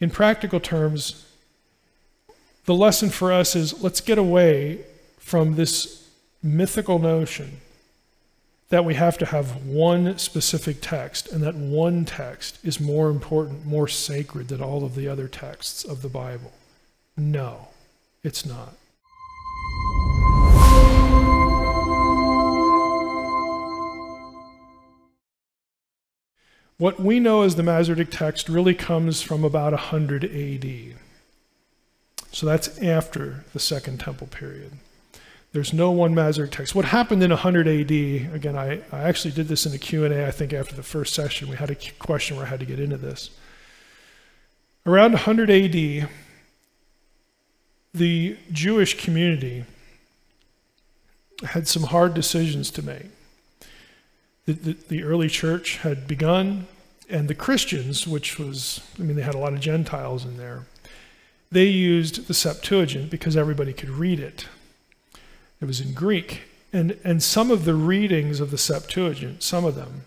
In practical terms, the lesson for us is let's get away from this mythical notion that we have to have one specific text and that one text is more important, more sacred than all of the other texts of the Bible. No, it's not. What we know as the Masoretic text really comes from about 100 AD. So that's after the Second Temple period. There's no one Masoretic text. What happened in 100 AD, again, I, I actually did this in a Q&A, I think after the first session. We had a question where I had to get into this. Around 100 AD, the Jewish community had some hard decisions to make. The, the, the, early church had begun, and the Christians, which was, I mean, they had a lot of Gentiles in there, they used the Septuagint because everybody could read it. It was in Greek. And, and some of the readings of the Septuagint, some of them,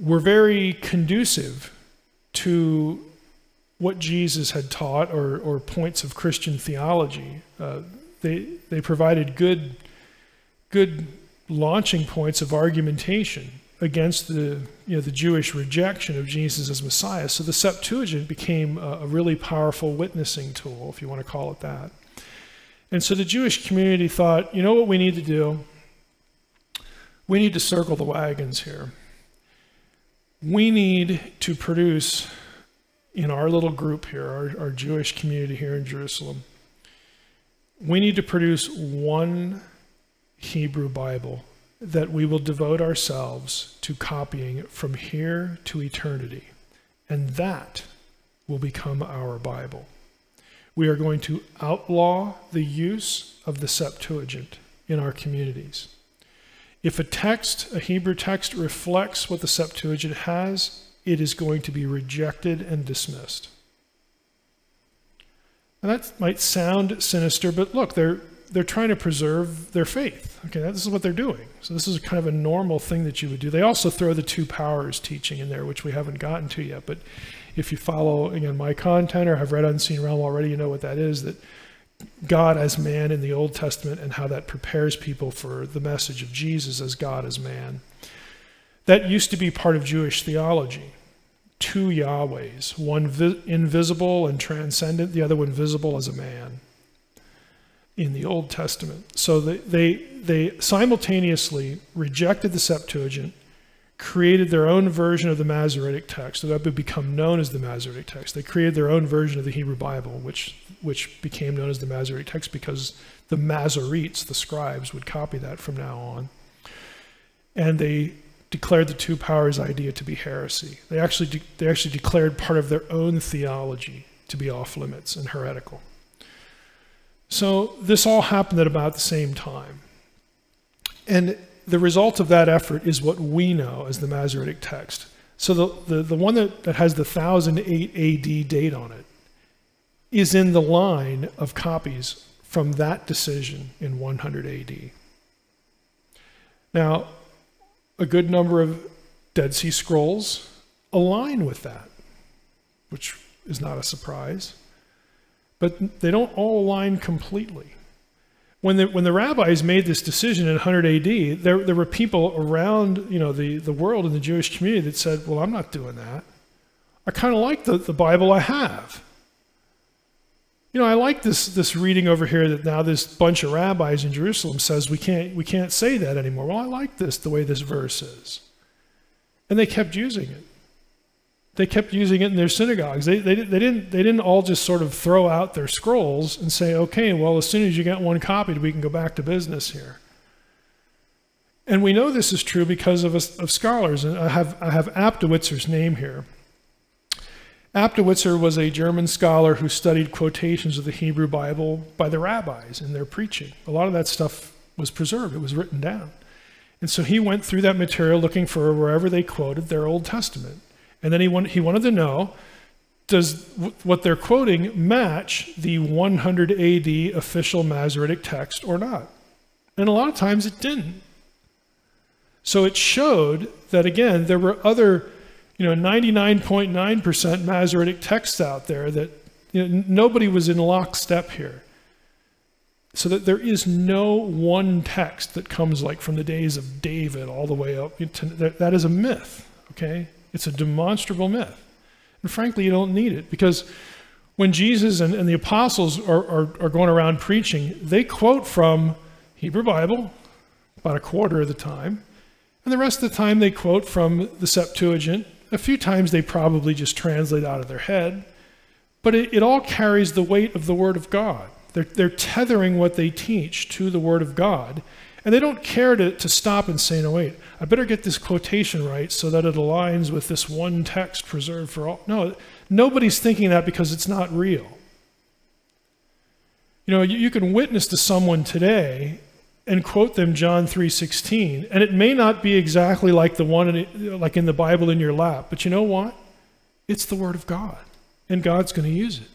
were very conducive to what Jesus had taught or, or points of Christian theology. Uh, they, they provided good, good launching points of argumentation against the, you know, the Jewish rejection of Jesus as Messiah. So the Septuagint became a, a really powerful witnessing tool, if you want to call it that. And so the Jewish community thought, you know what we need to do? We need to circle the wagons here. We need to produce in our little group here, our, our Jewish community here in Jerusalem, we need to produce one Hebrew Bible that we will devote ourselves to copying from here to eternity. And that will become our Bible. We are going to outlaw the use of the Septuagint in our communities. If a text, a Hebrew text, reflects what the Septuagint has, it is going to be rejected and dismissed. And that might sound sinister, but look, they're, they're trying to preserve their faith. Okay, this is what they're doing. So this is kind of a normal thing that you would do. They also throw the two powers teaching in there, which we haven't gotten to yet. But if you follow again my content or have read Unseen Realm already, you know what that is. That God as man in the Old Testament and how that prepares people for the message of Jesus as God as man. That used to be part of Jewish theology. Two Yahwehs, one vi- invisible and transcendent, the other one visible as a man in the Old Testament. So they, they, they simultaneously rejected the Septuagint created their own version of the Masoretic text so that would become known as the Masoretic text. They created their own version of the Hebrew Bible, which, which became known as the Masoretic text because the Masoretes, the scribes, would copy that from now on. And they declared the two powers idea to be heresy. They actually, they actually declared part of their own theology to be off limits and heretical. So this all happened at about the same time. And the result of that effort is what we know as the Masoretic text. So the, the, the one that, that has the 1008 AD date on it is in the line of copies from that decision in 100 AD. Now, a good number of Dead Sea Scrolls align with that, which is not a surprise. But they don't all align completely when the, when the rabbis made this decision in 100 AD, there, there were people around you know, the, the world in the Jewish community that said, Well, I'm not doing that. I kind of like the, the Bible I have. You know, I like this, this reading over here that now this bunch of rabbis in Jerusalem says we can't, we can't say that anymore. Well, I like this, the way this verse is. And they kept using it they kept using it in their synagogues. They, they, they, didn't, they didn't all just sort of throw out their scrolls and say, okay, well, as soon as you get one copied, we can go back to business here. And we know this is true because of, of scholars. And I have, I have Aptowitzer's name here. Aptowitzer was a German scholar who studied quotations of the Hebrew Bible by the rabbis in their preaching. A lot of that stuff was preserved, it was written down. And so he went through that material looking for wherever they quoted their Old Testament. And then he, want, he wanted to know does what they're quoting match the 100 AD official Masoretic text or not? And a lot of times it didn't. So it showed that, again, there were other you know, 99.9% Masoretic texts out there that you know, nobody was in lockstep here. So that there is no one text that comes like from the days of David all the way up. To, that, that is a myth, okay? It's a demonstrable myth. And frankly, you don't need it because when Jesus and, and the apostles are, are, are going around preaching, they quote from Hebrew Bible about a quarter of the time. And the rest of the time, they quote from the Septuagint. A few times, they probably just translate out of their head. But it, it all carries the weight of the Word of God. They're, they're tethering what they teach to the Word of God. And they don't care to, to stop and say, no, wait, I better get this quotation right so that it aligns with this one text preserved for all. No, nobody's thinking that because it's not real. You know, you, you can witness to someone today and quote them John 3:16, and it may not be exactly like the one in, like in the Bible in your lap, but you know what? It's the word of God, and God's going to use it.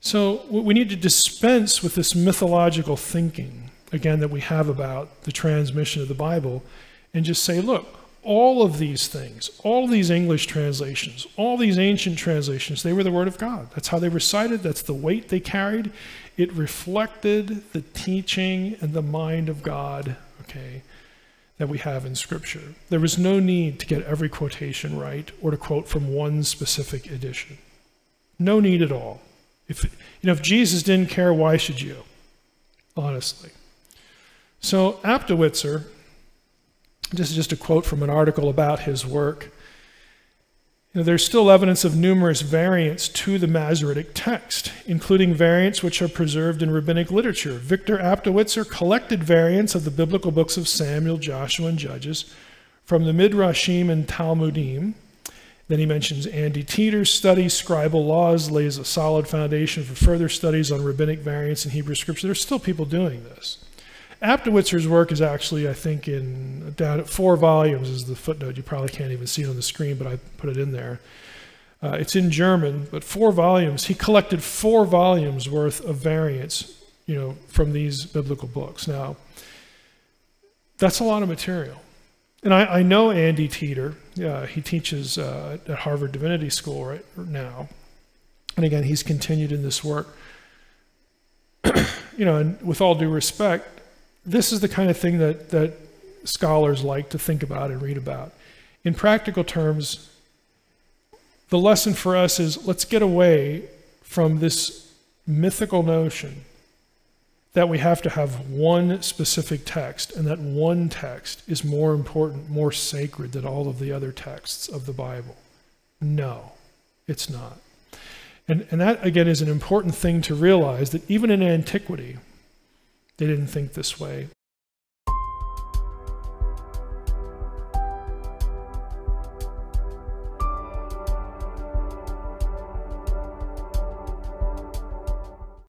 So we need to dispense with this mythological thinking again that we have about the transmission of the Bible and just say, look, all of these things, all these English translations, all these ancient translations, they were the Word of God. That's how they recited, that's the weight they carried. It reflected the teaching and the mind of God, okay, that we have in Scripture. There was no need to get every quotation right or to quote from one specific edition. No need at all. If, you know, if Jesus didn't care, why should you? Honestly. So Aptowitzer, this is just a quote from an article about his work. You know, there's still evidence of numerous variants to the Masoretic text, including variants which are preserved in rabbinic literature. Victor Aptowitzer collected variants of the biblical books of Samuel, Joshua, and Judges from the Midrashim and Talmudim. Then he mentions Andy Teeter's study, Scribal Laws, lays a solid foundation for further studies on rabbinic variants in Hebrew scripture. There's still people doing this. Aptowitzer's work is actually, I think, in down at four volumes is the footnote. You probably can't even see it on the screen, but I put it in there. Uh, it's in German, but four volumes. He collected four volumes worth of variants, you know, from these biblical books. Now, that's a lot of material. And I, I know Andy Teeter. Uh, he teaches uh, at Harvard Divinity School right now. And again, he's continued in this work. you know, and with all due respect, this is the kind of thing that, that scholars like to think about and read about. In practical terms, the lesson for us is let's get away from this mythical notion that we have to have one specific text, and that one text is more important, more sacred than all of the other texts of the Bible. No, it's not. And, and that, again, is an important thing to realize that even in antiquity, they didn't think this way.